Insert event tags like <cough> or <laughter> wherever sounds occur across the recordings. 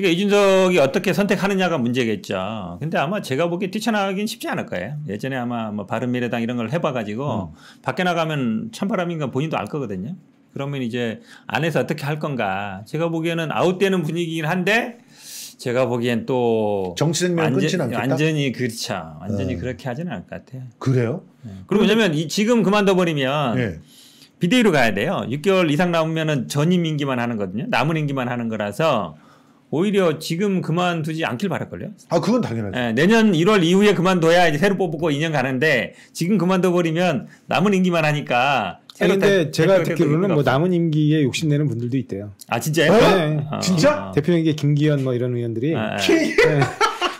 그러니까 이준석이 어떻게 선택하느냐가 문제겠죠. 근데 아마 제가 보기에 뛰쳐나가긴 쉽지 않을 거예요. 예전에 아마 뭐 바른미래당 이런 걸 해봐가지고 밖에 나가면 찬바람인가 본인도 알 거거든요. 그러면 이제 안에서 어떻게 할 건가. 제가 보기에는 아웃되는 분위기긴 한데 제가 보기엔 또 정치 생명을 끊지는 않겠다. 완전히 그렇죠. 완전히 네. 그렇게 하지는 않을 것 같아요. 그래요? 그리고 왜냐면 이 지금 그만둬 버리면 예. 비대위로 가야 돼요. 6개월 이상 남으면은 전임 임기만 하는 거거든요. 남은 임기만 하는 거라서 오히려 지금 그만두지 않길 바랄걸요. 아 그건 당연하죠. 예, 내년 1월 이후에 그만둬야 이제 새로 뽑고 2년 가는데 지금 그만둬 버리면 남은 임기만 하니까 대- 제가 듣기로는 뭐. 남은 임기에 욕심내는 분들도 있대요. 아 진짜요? 네. 어, 진짜? 어. 대표님께 김기현 뭐 이런 의원들이 아, 아. 네.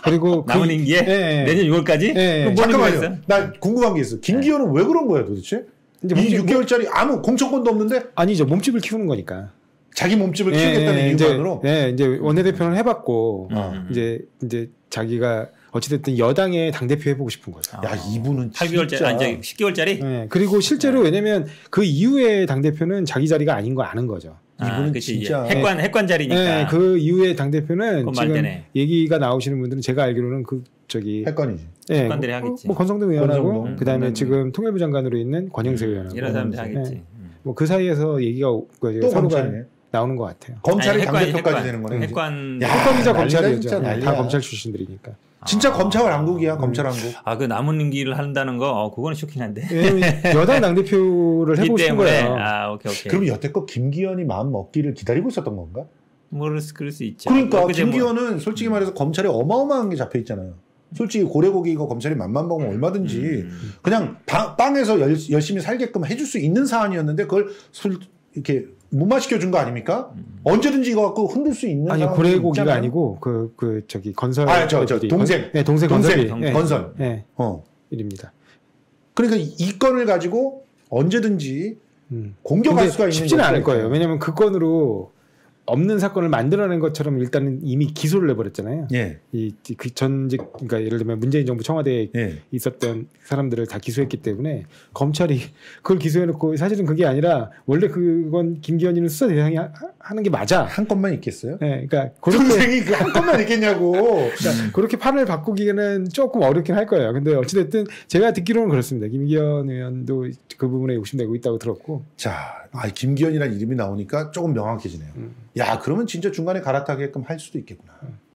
그리고 <laughs> 그 남은 임기에 네. 내년 6월까지? 네. 잠깐만요. 나 궁금한 게 있어. 김기현은 왜 그런 거야 도대체? 이제 이 몸집- 6개월짜리 아무 공천권도 없는데 아니죠 몸집을 키우는 거니까. 자기 몸집을 키우겠다는 예, 이제, 이유만으로. 예, 이제 원내대표는 해봤고 어. 이제 이제 자기가 어찌됐든 여당의 당 대표 해보고 싶은 거죠. 야 이분은 8개월짜리 진짜 아니 10개월짜리? 예, 그리고 실제로 왜냐면 그 이후에 당 대표는 자기 자리가 아닌 거 아는 거죠. 이분은 그치, 진짜- 이제 핵관 핵관 자리니까. 예, 그 이후에 당 대표는 그건 지금 말되네. 얘기가 나오시는 분들은 제가 알기로는 그 저기 핵관이지. 예, 핵관들이 뭐, 하겠지. 뭐 권성동 의원하고 권성동. 그 다음에 음, 지금 통일부 장관으로 있는 권영세 의원하고 이런 사람들 예, 하겠지. 음. 뭐그 사이에서 얘기가 오- 그또 서로가 검찰이네. 나오는 것 같아요. 검찰이 당대표까지. 되는 거네. 핵관. 야, 난리다, 검찰이죠. 예, 다. 검찰 출신들이니까. 진짜 아. 검찰 왕국이야 검찰 왕국. 아, 그 남은 임기를 한다는 거, 어, 그거는 쇼킹한데. 왜냐면 여당 당 대표를 <laughs> 이 해보고 싶은. 거예요. 아, 오케이, 오케이. 그럼 여태껏 김기현이 마음 먹기를 기다리고 있었던 건가? 모를 수, 그럴 수 있죠. 그러니까 그제 뭐- 김기현은 솔직히 말해서 검찰에 어마어마한 게 잡혀 있잖아요. 솔직히 고래고기 이거 검찰이 맘만 먹으면 얼마든지 음. 그냥 방- 빵에서 열, 열심히 살게끔 해줄 수 있는 사안이었는데 그걸 술 이렇게 무마시켜 준 거 아닙니까? 음. 언제든지 이거 갖고 흔들 수 있는 아니 고래고기가. 아니고 그그 저기 건설 아, 저, 저, 애들이 동생. 건- 네 동생 동생. 예, 건설. 예, 어. 일입니다. 그러니까 이 건을 가지고 언제든지 음. 공격할 수가 있는 쉽지는 않을. 거예요. 왜냐하면 그 건으로 없는 사건을 만들어낸 것처럼 일단은 이미 기소를 해버렸잖아요. 예. 이그 전직 그러니까 예를 들면 문재인 정부 청와대에 예. 있었던 사람들을 다 기소했기 때문에 검찰이 <laughs> 그걸 기소해놓고 사실은 그게 아니라 원래 그건 김기현이는 수사 대상이 하, 하는 게 맞아. 한 건만 있겠어요? 예, 그러니까 그렇게 동생이 그한 건만 있겠냐고. <laughs> 그러니까 그렇게 판을 바꾸기는 조금 어렵긴 할 거예요. 근데 어찌됐든 제가 듣기로는 그렇습니다. 김기현 의원도 그 부분에 욕심내고 있다고 들었고. 자, 아, 김기현이라는 이름이 나오니까 조금 명확해지네요. 음. 야, 그러면 진짜 중간에 갈아타게끔 할 수도 있겠구나.